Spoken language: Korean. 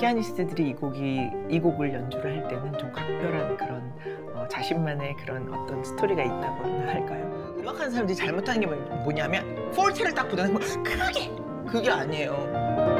피아니스트들이 이 곡이 이 곡을 연주를 할 때는 좀 각별한 그런 어, 자신만의 그런 어떤 스토리가 있다고나 할까요? 음악하는 사람들이 잘못하는 게 뭐냐면 폴트를 딱 부르는 거 크게 그게 아니에요.